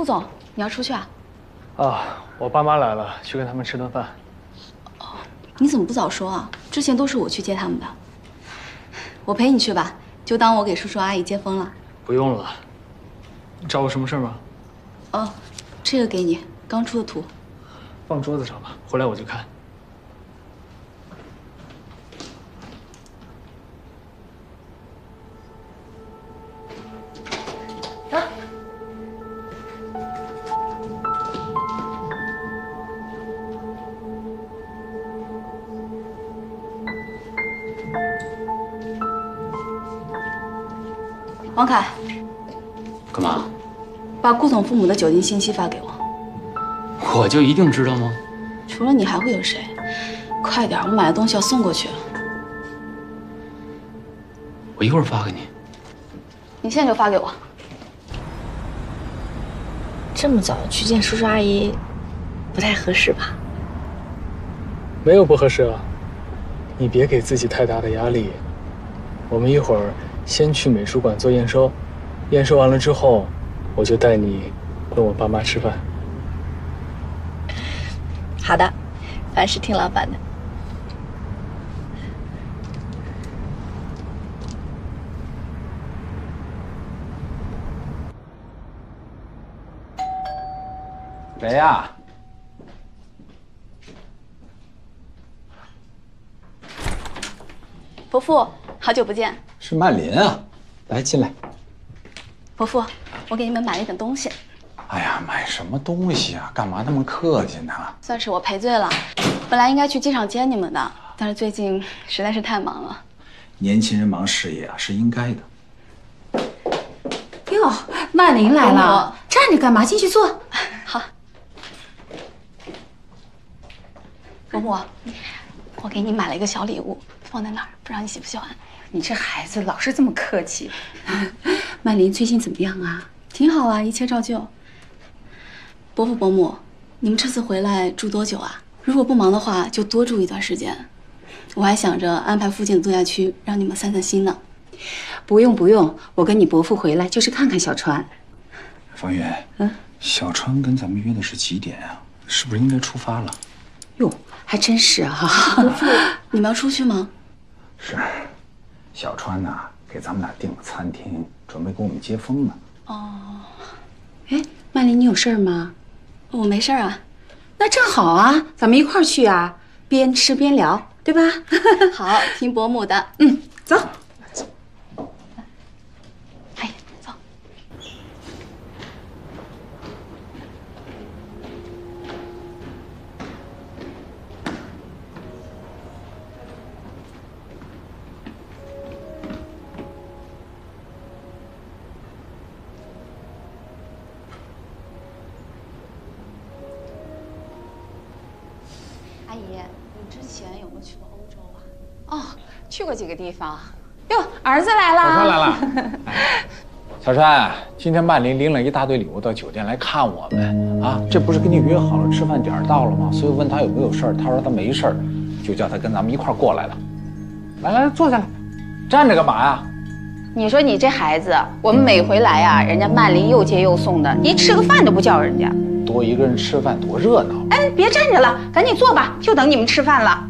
顾总，你要出去啊？啊，我爸妈来了，去跟他们吃顿饭。哦你怎么不早说啊？之前都是我去接他们的。我陪你去吧，就当我给叔叔阿姨接风了。不用了。你找我什么事吗？哦，这个给你，刚出的图。放桌子上吧，回来我就看。把顾总父母的酒店信息发给我。我就一定知道吗？除了你还会有谁？快点，我买的东西要送过去了。我一会儿发给你。你现在就发给我。这么早去见叔叔阿姨，不太合适吧？没有不合适啊，你别给自己太大的压力。我们一会儿先去美术馆做验收，验收完了之后，我就带你跟我爸妈吃饭。好的，凡事听老板的。谁呀？伯父，好久不见。是曼琳啊，来进来。伯父，我给你们买了一点东西。哎呀，买什么东西啊？干嘛那么客气呢？算是我赔罪了。本来应该去机场接你们的，但是最近实在是太忙了。年轻人忙事业啊，是应该的。哟，曼琳来了，站着干嘛？进去坐。好。伯母，我给你买了一个小礼物，放在那儿，不知道你喜不喜欢。你这孩子老是这么客气。曼琳最近怎么样啊？挺好啊，一切照旧。伯父伯母，你们这次回来住多久啊？如果不忙的话，就多住一段时间。我还想着安排附近的度假区，让你们散散心呢。不用不用，我跟你伯父回来就是看看小川。方圆，嗯，小川跟咱们约的是几点啊？是不是应该出发了？哟，还真是啊。伯父，你们要出去吗？是，小川呢，给咱们俩订了餐厅，准备给我们接风呢。哦，哎，曼琳，你有事儿吗？我没事啊。那正好啊，咱们一块儿去啊，边吃边聊，对吧？好，听伯母的。嗯，走。之前有没有去过欧洲啊？哦，去过几个地方。哟，儿子来了。小川来了。小川，今天曼琳拎了一大堆礼物到酒店来看我们啊，这不是跟你约好了吃饭点到了吗？所以问他有没有事儿，他说他没事儿，就叫他跟咱们一块儿过来了。来来，坐下来，站着干嘛呀？你说你这孩子，我们每回来呀，人家曼琳又接又送的，你吃个饭都不叫人家。多一个人吃饭多热闹。哎，别站着了，赶紧坐吧，就等你们吃饭了。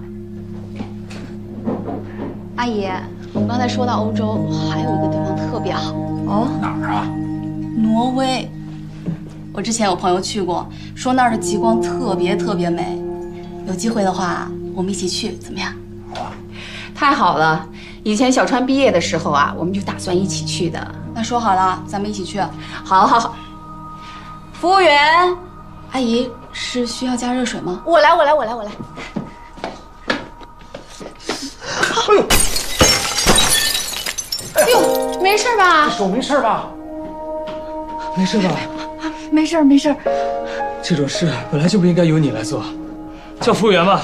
阿姨，我们刚才说到欧洲，还有一个地方特别好哦，哪儿啊？挪威。我之前有朋友去过，说那儿的极光特别特别美。有机会的话，我们一起去，怎么样？好啊。太好了，以前小川毕业的时候啊，我们就打算一起去的。那说好了，咱们一起去。好，好，好。服务员，阿姨是需要加热水吗？我来，我来，我来，我来。哎呦！哎呦，没事吧？手没事吧？没事吧？没事，没事。这种事本来就不应该由你来做，叫服务员吧。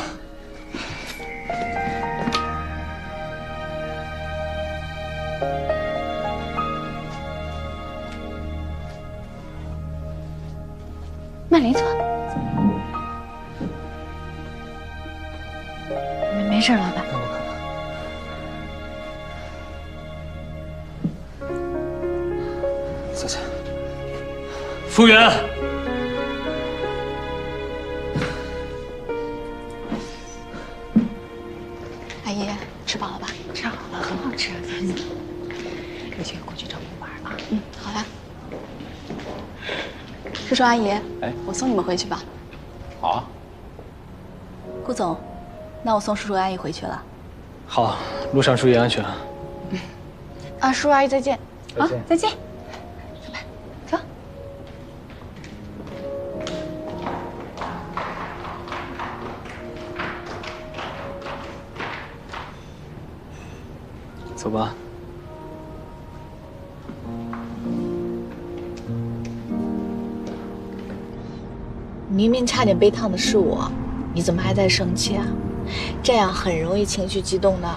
事，老板。小姐，服务员，阿姨，吃饱了吧？吃好了，很好吃。有去过去找你玩吧。嗯，好的。叔叔阿姨，哎，我送你们回去吧。好啊，顾总。那我送叔叔阿姨回去了。好，路上注意安全。啊，叔叔阿姨再见。再见。再见。走。走吧。明明差点被烫的是我，你怎么还在生气啊？这样很容易情绪激动的。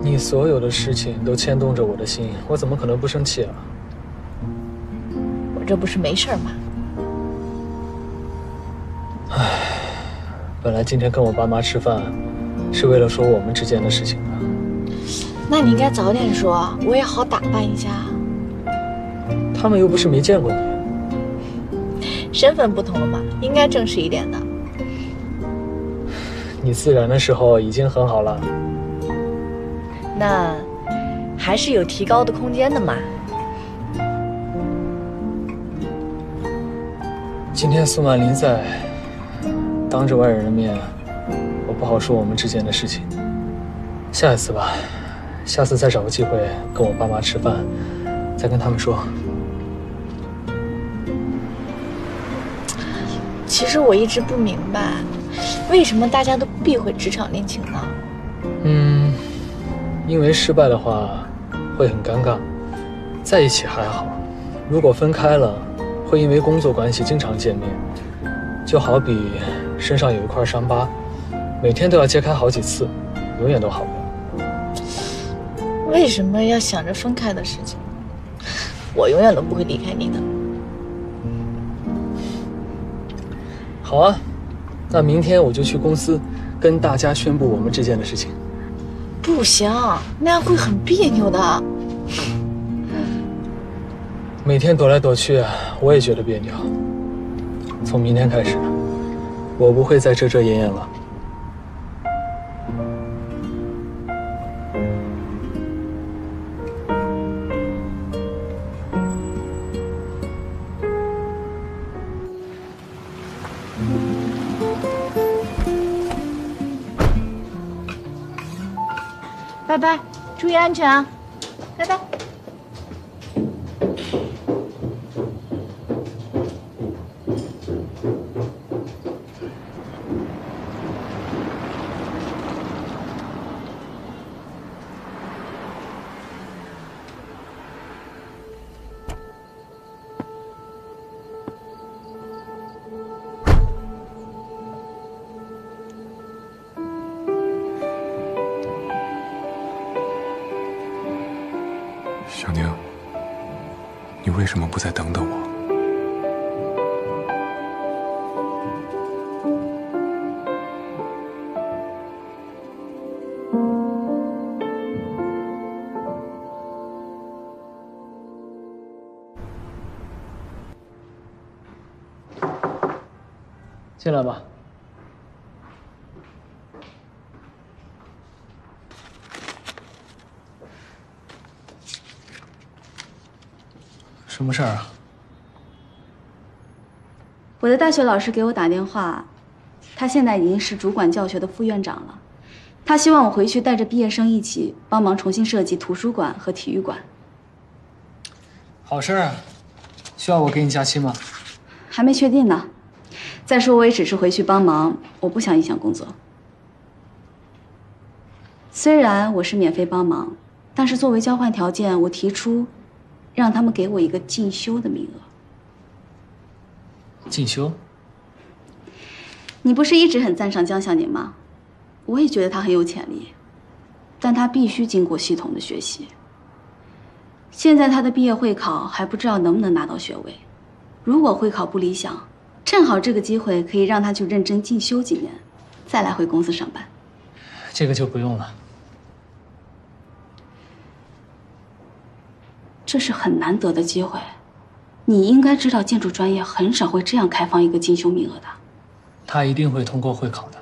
你所有的事情都牵动着我的心，我怎么可能不生气啊？我这不是没事吗？唉？本来今天跟我爸妈吃饭，是为了说我们之间的事情的。那你应该早点说，我也好打扮一下。他们又不是没见过你。身份不同了嘛，应该正式一点的。你自然的时候已经很好了。那还是有提高的空间的嘛。今天苏曼林在，当着外人的面，我不好说我们之间的事情。下一次吧，下次再找个机会跟我爸妈吃饭，再跟他们说。其实我一直不明白，为什么大家都避讳职场恋情呢？嗯，因为失败的话会很尴尬，在一起还好，如果分开了，会因为工作关系经常见面，就好比身上有一块伤疤，每天都要揭开好几次，永远都好不了。为什么要想着分开的事情？我永远都不会离开你的。好啊，那明天我就去公司，跟大家宣布我们之间的事情。不行，那样会很别扭的。每天躲来躲去，我也觉得别扭。从明天开始，我不会再遮遮掩掩了。拜拜，注意安全啊！小宁，你为什么不再等等我？进来吧。事儿啊？我的大学老师给我打电话，他现在已经是主管教学的副院长了。他希望我回去带着毕业生一起帮忙重新设计图书馆和体育馆。好事儿啊！需要我给你假期吗？还没确定呢。再说我也只是回去帮忙，我不想影响工作。虽然我是免费帮忙，但是作为交换条件，我提出让他们给我一个进修的名额。进修？你不是一直很赞赏江小宁吗？我也觉得他很有潜力，但他必须经过系统的学习。现在他的毕业会考还不知道能不能拿到学位，如果会考不理想，正好这个机会可以让他去认真进修几年，再来回公司上班。这个就不用了。这是很难得的机会。你应该知道建筑专业很少会这样开放一个进修名额的。他一定会通过会考的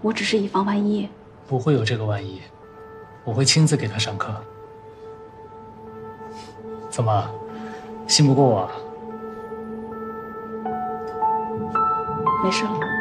我只是以防万一。不会有这个万一我会亲自给他上课。怎么信不过我没事了。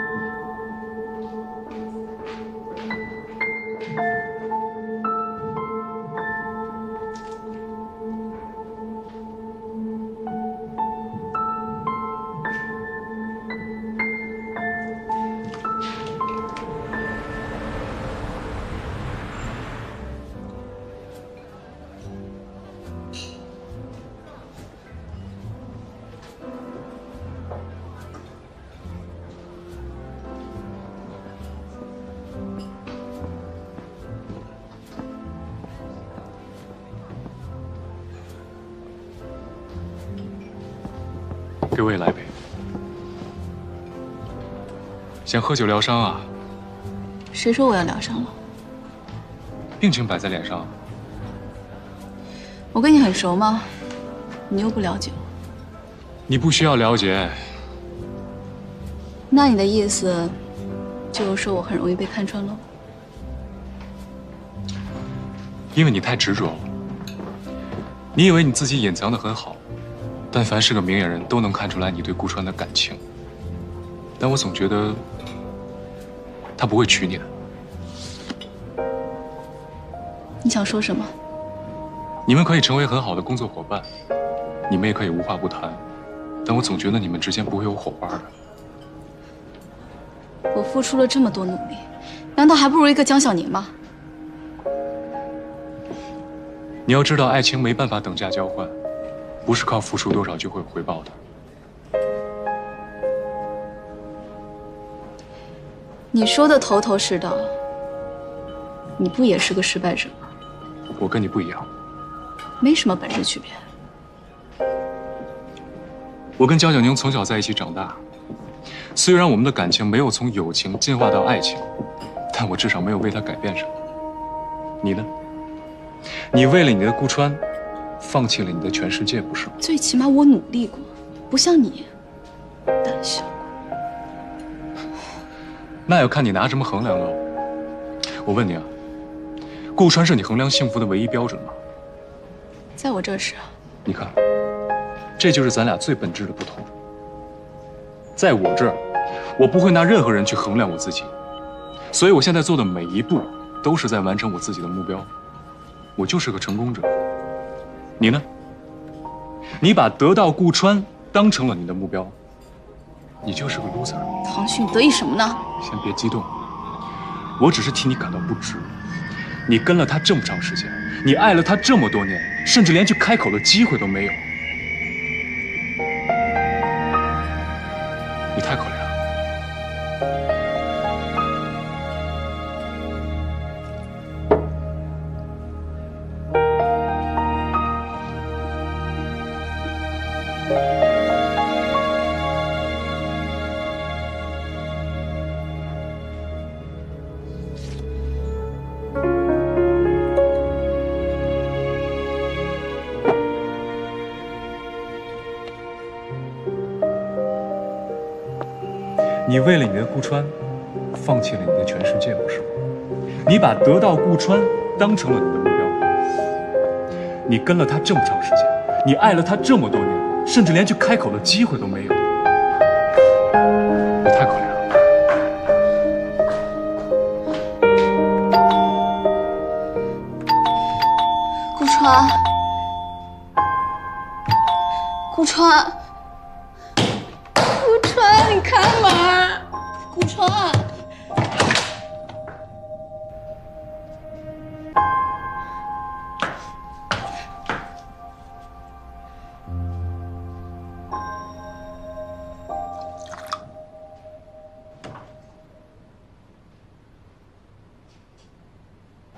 给我也来杯。想喝酒疗伤啊？谁说我要疗伤了？病情摆在脸上，我跟你很熟吗？你又不了解我，你不需要了解。那你的意思就是说我很容易被看穿喽？因为你太执着了。你以为你自己隐藏的很好，但凡是个明眼人都能看出来你对顾川的感情。但我总觉得他不会娶你的。你想说什么？你们可以成为很好的工作伙伴，你们也可以无话不谈，但我总觉得你们之间不会有火花的。我付出了这么多努力，难道还不如一个江小宁吗？你要知道，爱情没办法等价交换，不是靠付出多少就会有回报的。你说的头头是道，你不也是个失败者吗？我跟你不一样，没什么本质区别。我跟江小宁从小在一起长大，虽然我们的感情没有从友情进化到爱情，但我至少没有为他改变什么。你呢？你为了你的顾川，放弃了你的全世界，不是吗？最起码我努力过，不像你，胆小。那要看你拿什么衡量了。我问你啊，顾川是你衡量幸福的唯一标准吗？在我这是。你看，这就是咱俩最本质的不同。在我这儿，我不会拿任何人去衡量我自己，所以我现在做的每一步，都是在完成我自己的目标。我就是个成功者。你呢？你把得到顾川当成了你的目标，你就是个 loser。唐旭，你得意什么呢？先别激动，我只是替你感到不值。你跟了他这么长时间，你爱了他这么多年，甚至连去开口的机会都没有，为了你的顾川，放弃了你的全世界，不是吗？你把得到顾川当成了你的目标，你跟了他这么长时间，你爱了他这么多年，甚至连去开口的机会都没有，你太可怜了。顾川，顾川，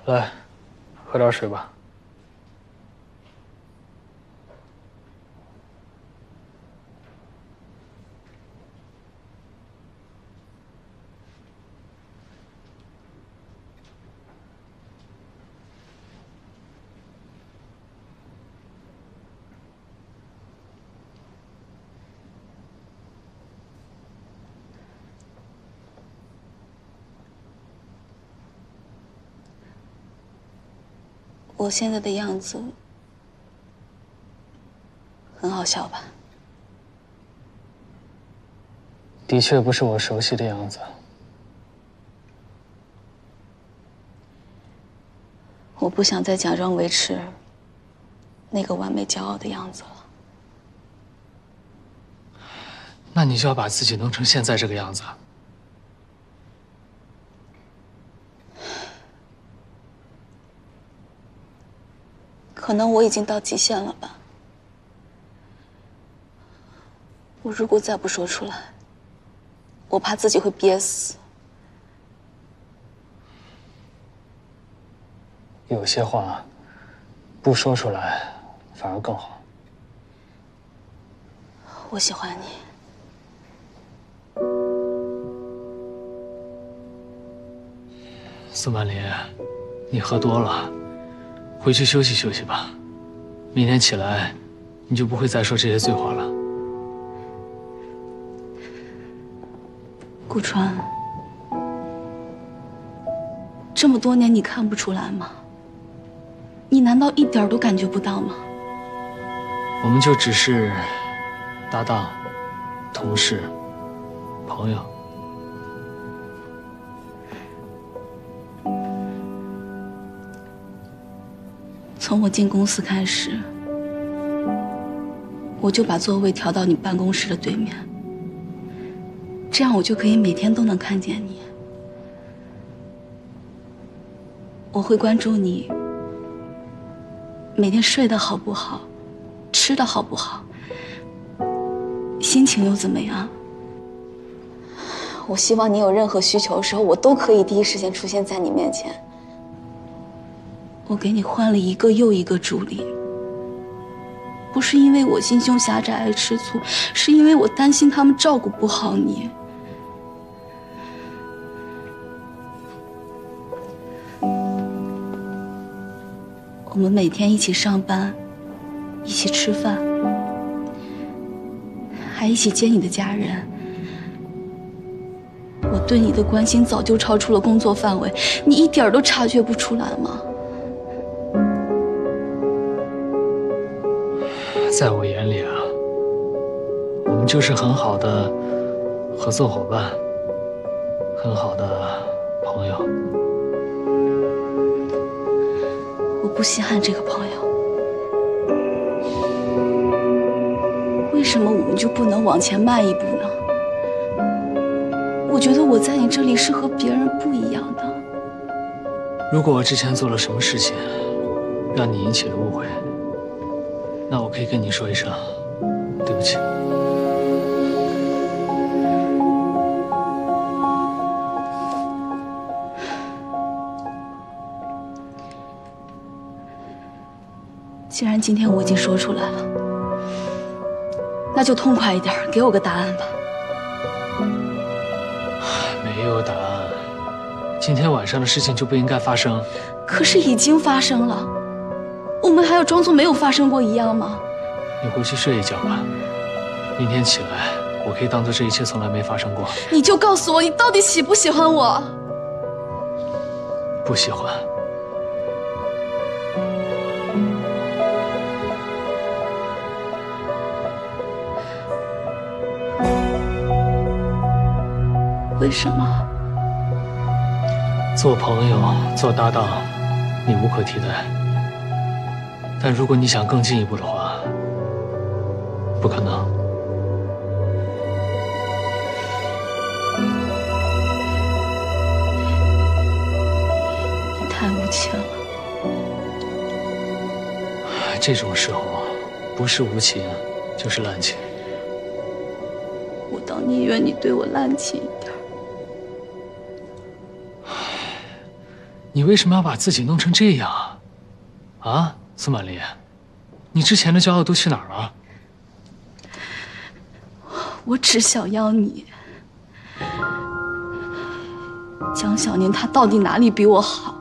来，喝点水吧。我现在的样子很好笑吧？的的确不是我熟悉的样子。我不想再假装维持那个完美骄傲的样子了。那你就要把自己弄成现在这个样子。可能我已经到极限了吧。我如果再不说出来，我怕自己会憋死。有些话不说出来反而更好。我喜欢你。孙曼林，你喝多了，回去休息休息吧。明天起来，你就不会再说这些醉话了。顾川，这么多年你看不出来吗？你难道一点都感觉不到吗？我们就只是搭档、同事、朋友。从我进公司开始，我就把座位调到你办公室的对面，这样我就可以每天都能看见你。我会关注你每天睡得好不好，吃的好不好，心情又怎么样。我希望你有任何需求的时候，我都可以第一时间出现在你面前。我给你换了一个又一个助理，不是因为我心胸狭窄爱吃醋，是因为我担心他们照顾不好你。我们每天一起上班，一起吃饭，还一起接你的家人。我对你的关心早就超出了工作范围，你一点都察觉不出来吗？在我眼里啊，我们就是很好的合作伙伴，很好的朋友。我不稀罕这个朋友，为什么我们就不能往前迈一步呢？我觉得我在你这里是和别人不一样的。如果我之前做了什么事情，让你引起了误会。那我可以跟你说一声，对不起。既然今天我已经说出来了，那就痛快一点，给我个答案吧。没有答案，今天晚上的事情就不应该发生。可是已经发生了。我们还要装作没有发生过一样吗？你回去睡一觉吧，明天起来，我可以当做这一切从来没发生过。你就告诉我，你到底喜不喜欢我？不喜欢。为什么？做朋友，做搭档，你无可替代。但如果你想更进一步的话，不可能。你太无情了。这种时候，不是无情，就是滥情。我倒宁愿你对我滥情一点。你为什么要把自己弄成这样？啊？司马林，你之前的骄傲都去哪儿了？我只想要你。江小宁他到底哪里比我好？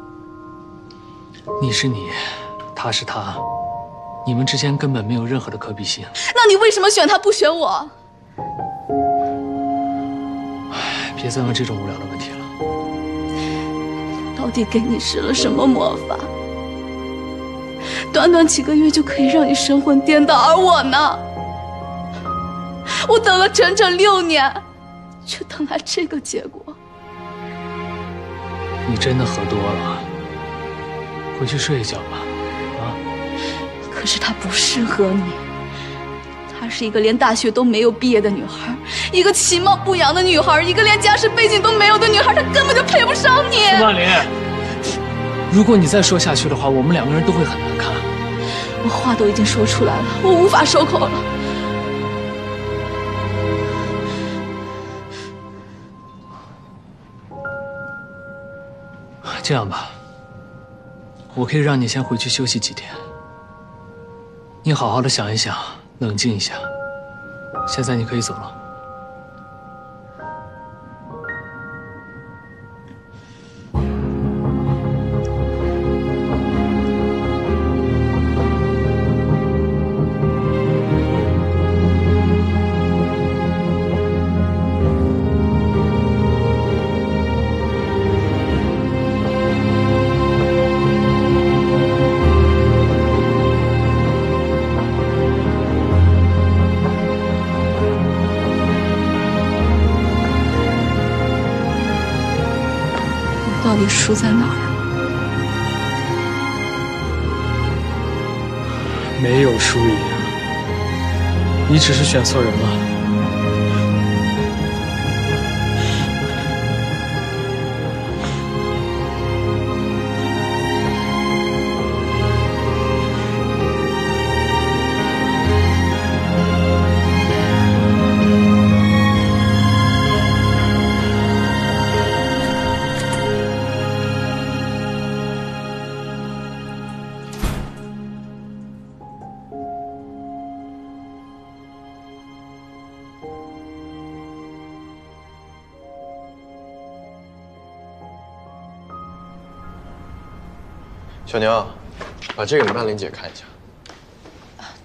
你是你，他是他，你们之间根本没有任何的可比性。那你为什么选他不选我？别再问这种无聊的问题了。到底给你施了什么魔法？短短几个月就可以让你神魂颠倒，而我呢？我等了整整六年，却等来这个结果。你真的喝多了，回去睡一觉吧。啊！可是他不适合你，她是一个连大学都没有毕业的女孩，一个其貌不扬的女孩，一个连家世背景都没有的女孩，她根本就配不上你。苏曼林，如果你再说下去的话，我们两个人都会很难看。我话都已经说出来了，我无法收口了。这样吧，我可以让你先回去休息几天。你好好的想一想，冷静一下。现在你可以走了。到底输在哪儿？没有输赢，你只是选错人了。小宁，把这个给曼玲姐看一下。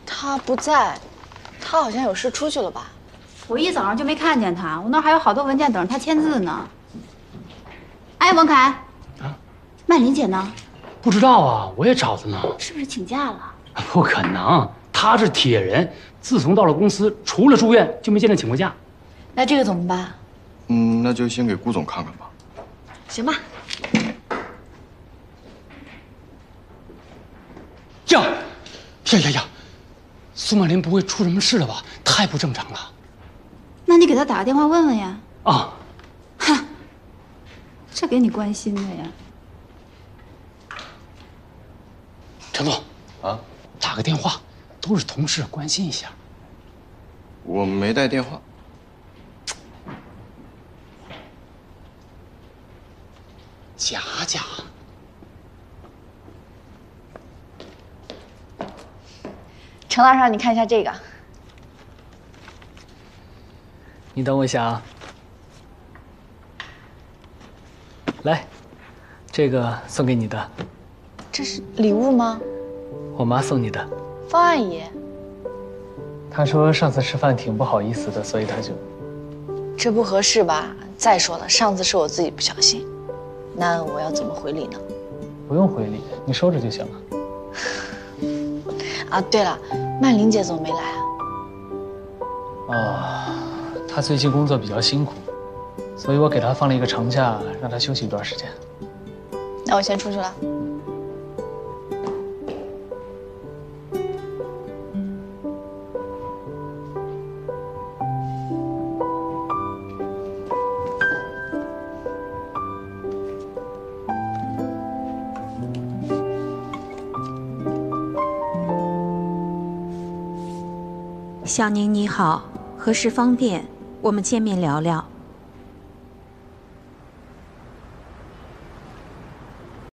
她不在，她好像有事出去了吧？我一早上就没看见她，我那儿还有好多文件等着她签字呢。哎，文凯，啊，曼琳姐呢？不知道啊，我也找她呢。是不是请假了？不可能，她是铁人，自从到了公司，除了住院就没见她请过假。那这个怎么办？嗯，那就先给顾总看看吧。行吧。呀，呀呀呀！苏曼林不会出什么事了吧？太不正常了。那你给他打个电话问问呀。啊，哼，这给你关心的呀。陈总，啊，打个电话，都是同事，关心一下。我没带电话。假假。程老师，你看一下这个。你等我一下啊。来，这个送给你的。这是礼物吗？我妈送你的。方阿姨。她说上次吃饭挺不好意思的，所以她就……这不合适吧？再说了，上次是我自己不小心，那我要怎么回礼呢？不用回礼，你收着就行了。啊，对了，曼玲姐怎么没来啊？哦，她最近工作比较辛苦，所以我给她放了一个长假，让她休息一段时间。那我先出去了。小宁你好，何时方便？我们见面聊聊。